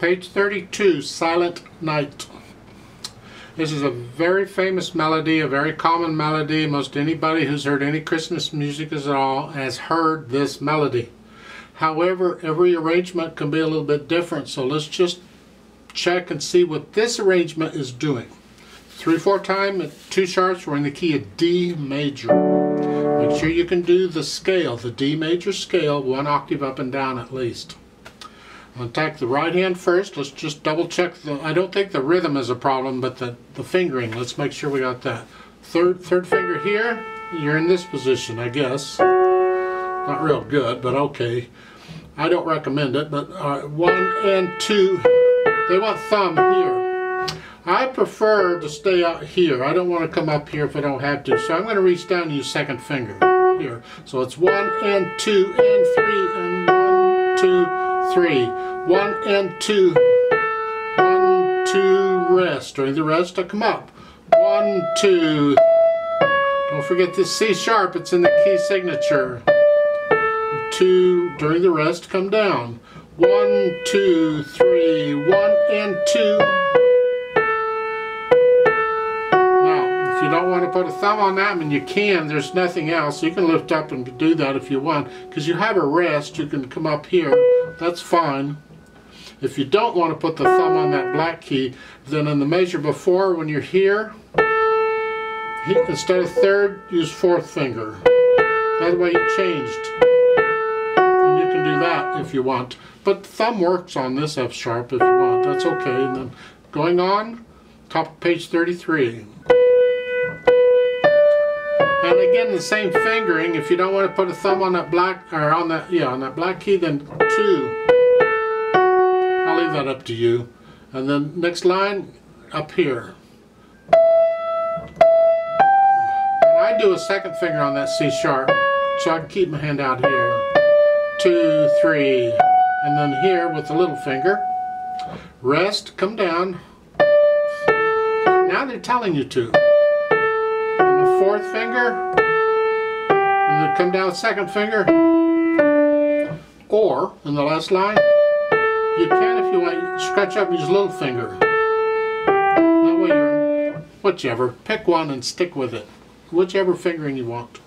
Page 32, Silent Night. This is a very famous melody, a very common melody. Most anybody who's heard any Christmas music at all has heard this melody. However, every arrangement can be a little bit different, so let's just check and see what this arrangement is doing. 3-4 time at two sharps, we're in the key of D major. Make sure you can do the scale, the D major scale, one octave up and down at least. I'll take the right hand first. Let's just double check the, I don't think the rhythm is a problem, but the, the fingering. Let's make sure we got that. Third, third finger here, you're in this position, I guess. Not real good, but okay. I don't recommend it, but uh, one and two, they want thumb here. I prefer to stay out here. I don't want to come up here if I don't have to. So I'm going to reach down to use second finger here. So it's one and two and three and one, two, three. One and two. One, two, rest. During the rest, I come up. One, two. Don't forget this C sharp, it's in the key signature. Two, during the rest, come down. One, two, three, one and two. Now, if you don't want to put a thumb on that, mean you can, there's nothing else. You can lift up and do that if you want. Because you have a rest, you can come up here. That's fine. If you don't want to put the thumb on that black key, then in the measure before, when you're here, instead of third, use fourth finger. That way you changed. And you can do that if you want. But thumb works on this F sharp if you want. That's okay. And then going on, top of page 33. Again, the same fingering. If you don't want to put a thumb on that black, or on that, yeah, on that black key, then two. I'll leave that up to you. And then next line, up here. And I do a second finger on that C sharp, so I can keep my hand out here. Two, three, and then here with the little finger. Rest, come down. Now they're telling you to. The fourth finger, and then come down second finger. Or, in the last line, you can, if you want, scratch up use little finger. That way you're, whichever, pick one and stick with it. Whichever fingering you want.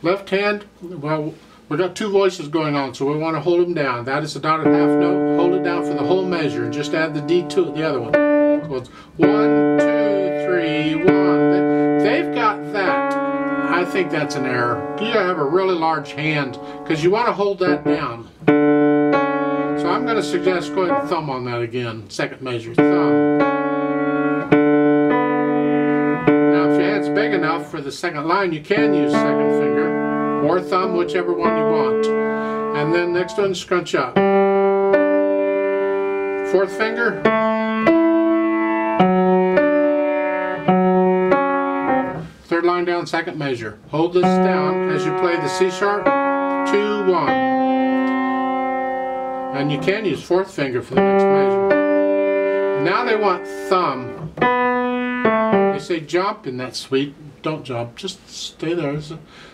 Left hand, well, we've got two voices going on, so we want to hold them down. That is a dotted half note. Hold it down for the whole measure and just add the D to it, the other one. So it's one, two, I think that's an error. You have a really large hand because you want to hold that down. So I'm going to suggest go ahead and thumb on that again. Second measure, thumb. Now if your hand's big enough for the second line, you can use second finger or thumb, whichever one you want. And then next one, scrunch up. Fourth finger. Down, second measure. Hold this down as you play the C sharp, two, one. And you can use fourth finger for the next measure. Now they want thumb. They say jump in that suite. Don't jump, just stay there.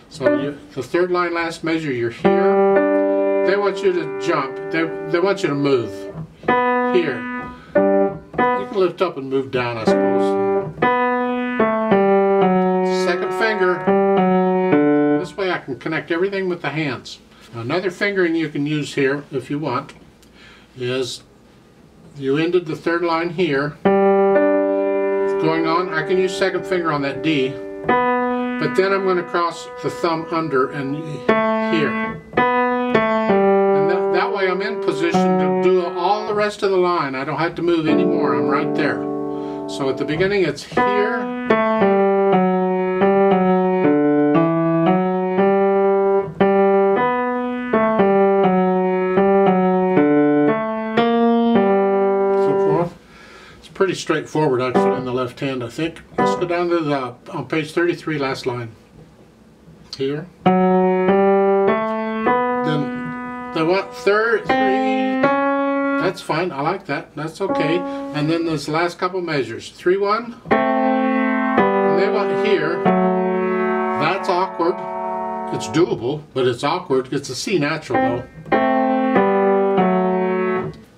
So you, the third line last measure, you're here. They want you to jump. They, they want you to move. Here. You can lift up and move down, I suppose. Finger. This way I can connect everything with the hands. Another fingering you can use here, if you want, is you ended the third line here. Going on, I can use second finger on that D, but then I'm going to cross the thumb under and here. And that, that way I'm in position to do all the rest of the line. I don't have to move anymore, I'm right there. So at the beginning it's here, pretty straightforward actually in the left hand I think. Let's go down to the on page 33 last line. Here. Then they want third three that's fine, I like that, that's okay. And then this last couple measures. 3 1 and they want here. That's awkward. It's doable, but it's awkward. It's a C natural though.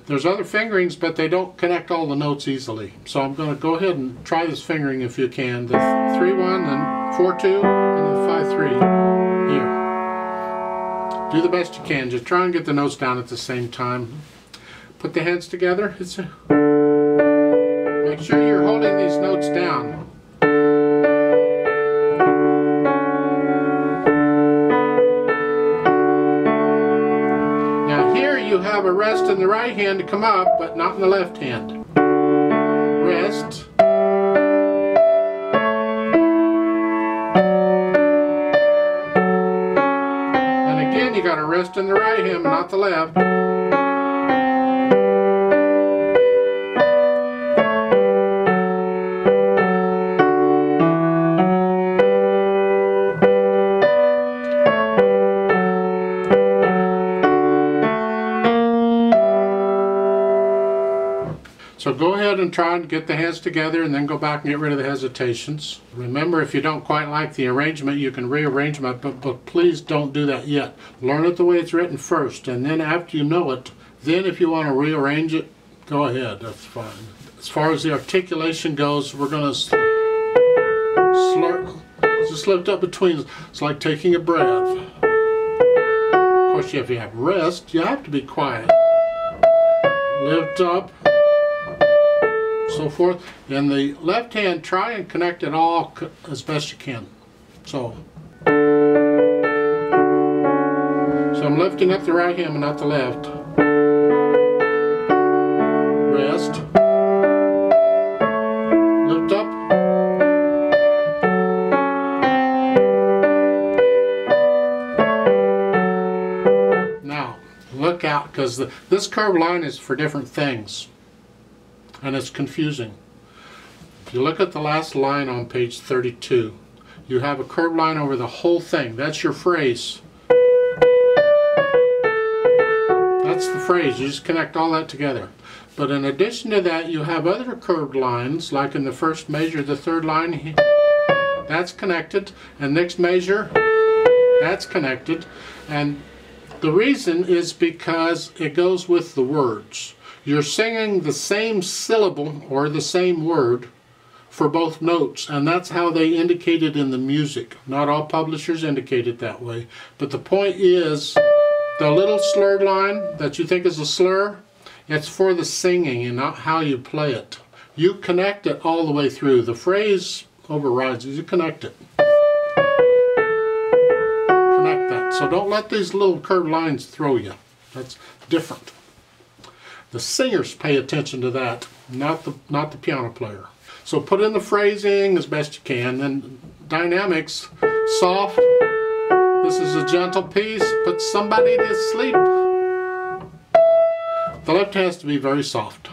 There's other fingerings, but they don't connect all the notes easily. So I'm going to go ahead and try this fingering if you can. The 3-1, then 4-2, and then 5-3 here. Do the best you can. Just try and get the notes down at the same time. Put the hands together. It's a, make sure you're holding these notes down. A rest in the right hand to come up, but not in the left hand. Rest. And again, you got to rest in the right hand, not the left. And try and get the hands together and then go back and get rid of the hesitations. Remember, if you don't quite like the arrangement, you can rearrange them, but, but please don't do that yet. Learn it the way it's written first, and then after you know it, then if you want to rearrange it, go ahead, that's fine. As far as the articulation goes, we're going to slur, just lift up between, it's like taking a breath. Of course, if you have rest, you have to be quiet. Lift up so forth. In the left hand, try and connect it all as best you can. So, so I'm lifting up the right hand but not the left. Rest. Lift up. Now, look out because this curved line is for different things and it's confusing. If you look at the last line on page 32, you have a curved line over the whole thing. That's your phrase. That's the phrase. You just connect all that together. But in addition to that, you have other curved lines, like in the first measure, the third line, that's connected. And next measure, that's connected. And the reason is because it goes with the words. You're singing the same syllable or the same word for both notes, and that's how they indicate it in the music. Not all publishers indicate it that way. But the point is, the little slurred line that you think is a slur, it's for the singing and not how you play it. You connect it all the way through. The phrase overrides it. You connect it. Connect that. So don't let these little curved lines throw you. That's different. The singers pay attention to that, not the, not the piano player. So put in the phrasing as best you can. Then dynamics, soft. This is a gentle piece. Put somebody to sleep. The left has to be very soft.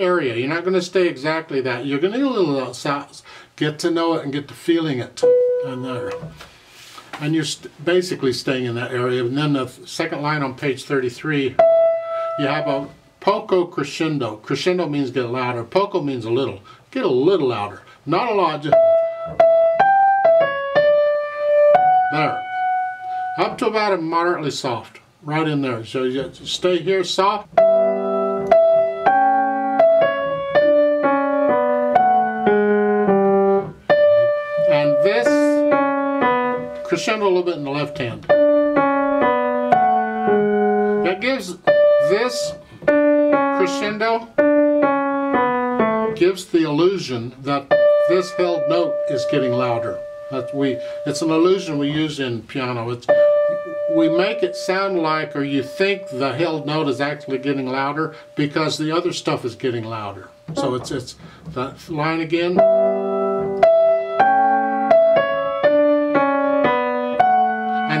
Area. You're not going to stay exactly that. You're going to get a little outside, get to know it and get to feeling it. And there. And you're st basically staying in that area. And then the second line on page 33, you have a poco crescendo. Crescendo means get louder. Poco means a little. Get a little louder. Not a lot, just there. Up to about a moderately soft. Right in there. So you stay here soft. Crescendo a little bit in the left hand. That gives this crescendo gives the illusion that this held note is getting louder. That we it's an illusion we use in piano. It's we make it sound like or you think the held note is actually getting louder because the other stuff is getting louder. So it's it's that line again.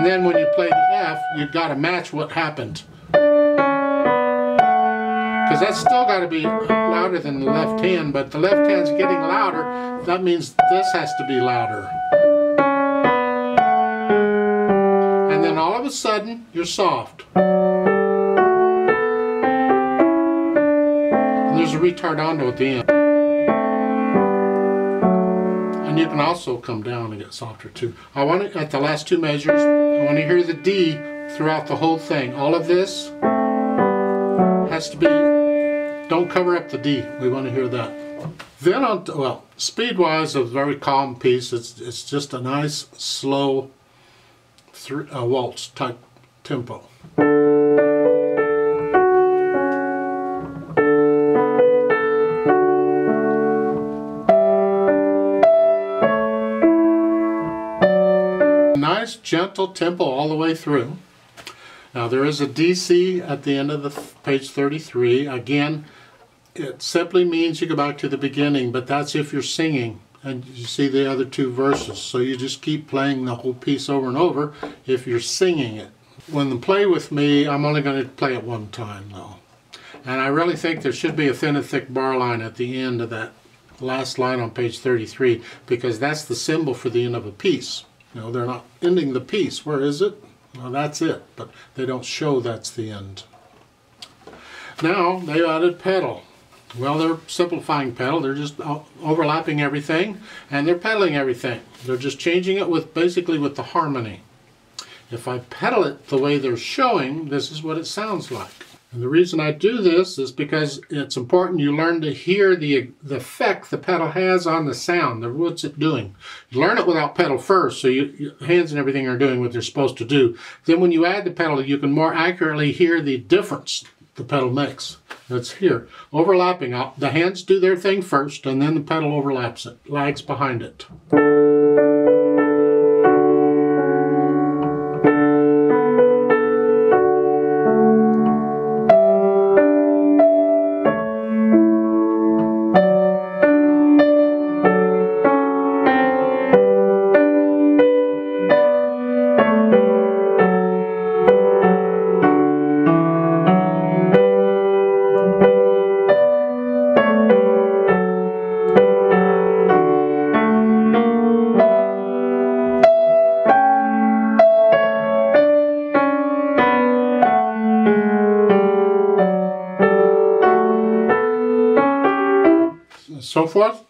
And then when you play the F, you've got to match what happened. Because that's still got to be louder than the left hand, but the left hand's getting louder. That means this has to be louder. And then all of a sudden, you're soft. And there's a retardando at the end. Can also come down and get softer too. I want it at the last two measures, I want to hear the D throughout the whole thing. All of this has to be, don't cover up the D. We want to hear that. Then on, well, speed-wise, a very calm piece. It's, it's just a nice, slow uh, waltz type tempo. Gentle tempo all the way through. Now there is a DC at the end of the page 33. Again, it simply means you go back to the beginning, but that's if you're singing and you see the other two verses. So you just keep playing the whole piece over and over if you're singing it. When the play with me, I'm only going to play it one time though. And I really think there should be a thin and thick bar line at the end of that last line on page 33 because that's the symbol for the end of a piece. You know, they're not ending the piece. Where is it? Well, that's it, but they don't show that's the end. Now, they added pedal. Well, they're simplifying pedal. They're just overlapping everything, and they're pedaling everything. They're just changing it with basically with the harmony. If I pedal it the way they're showing, this is what it sounds like. And the reason I do this is because it's important you learn to hear the, the effect the pedal has on the sound. The, what's it doing? You learn it without pedal first, so you, your hands and everything are doing what they're supposed to do. Then when you add the pedal, you can more accurately hear the difference the pedal makes. That's here. Overlapping. Uh, the hands do their thing first, and then the pedal overlaps it, lags behind it. So forth.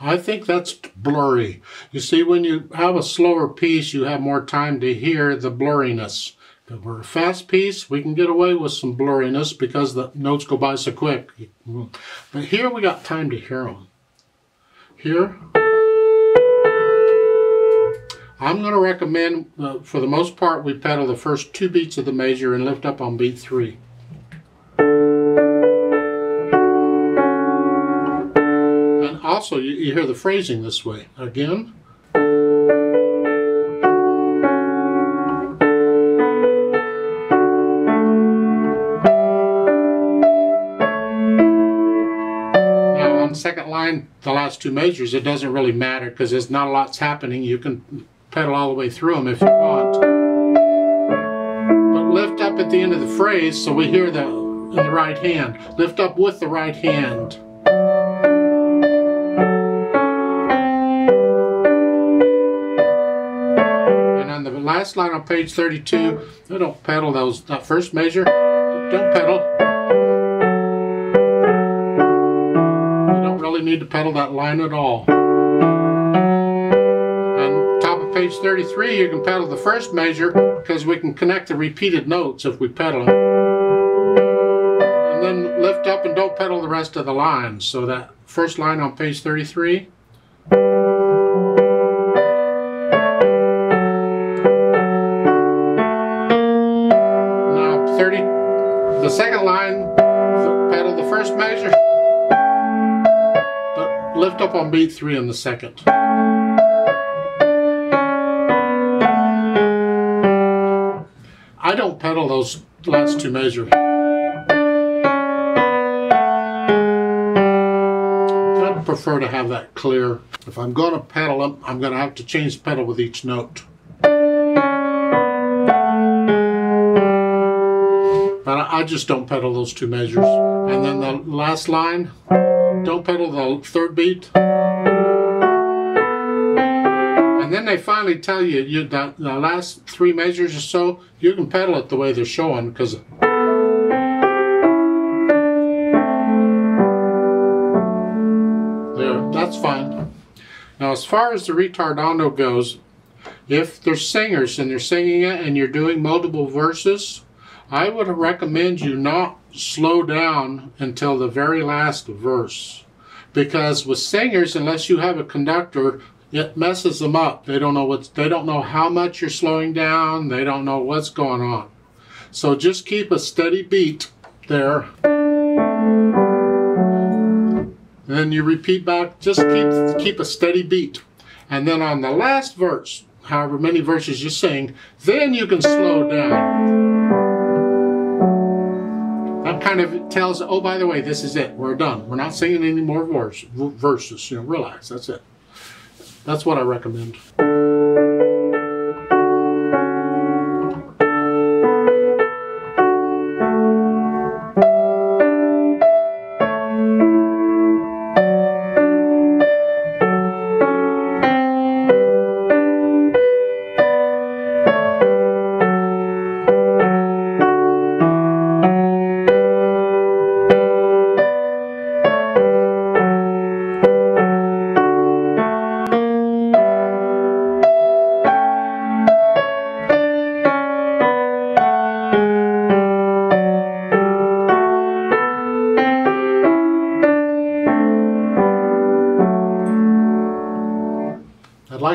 I think that's blurry. You see, when you have a slower piece, you have more time to hear the blurriness. If we're a fast piece, we can get away with some blurriness because the notes go by so quick. But here we got time to hear them. Here, I'm going to recommend, uh, for the most part, we pedal the first two beats of the major and lift up on beat three. Also, you, you hear the phrasing this way. Again. Second line, the last two measures, it doesn't really matter because there's not a lot's happening. You can pedal all the way through them if you want. But lift up at the end of the phrase so we hear that in the right hand. Lift up with the right hand. Last line on page 32, I don't pedal those, that first measure, don't pedal. You don't really need to pedal that line at all. And top of page 33, you can pedal the first measure because we can connect the repeated notes if we pedal them. And then lift up and don't pedal the rest of the lines. So that first line on page 33, the second line, pedal the first measure, but lift up on beat three in the second. I don't pedal those last two measures. I prefer to have that clear. If I'm going to pedal them, I'm going to have to change pedal with each note. I just don't pedal those two measures. And then the last line, don't pedal the third beat. And then they finally tell you, you the, the last three measures or so, you can pedal it the way they're showing because there, that's fine. Now as far as the retardando goes, if they're singers and they're singing it and you're doing multiple verses, I would recommend you not slow down until the very last verse. Because with singers, unless you have a conductor, it messes them up. They don't know what's they don't know how much you're slowing down, they don't know what's going on. So just keep a steady beat there. Then you repeat back, just keep keep a steady beat. And then on the last verse, however many verses you sing, then you can slow down. Kind of tells, oh, by the way, this is it. We're done. We're not singing any more verse, verses. You know, relax. That's it. That's what I recommend.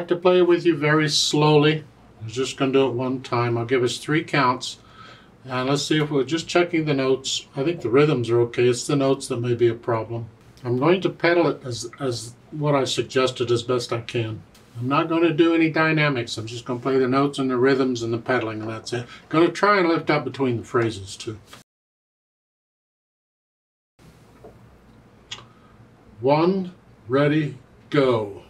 Like to play it with you very slowly. I'm just going to do it one time. I'll give us three counts. And let's see if we're just checking the notes. I think the rhythms are okay. It's the notes that may be a problem. I'm going to pedal it as, as what I suggested as best I can. I'm not going to do any dynamics. I'm just going to play the notes and the rhythms and the pedaling and that's it. Going to try and lift up between the phrases too. One, ready, go.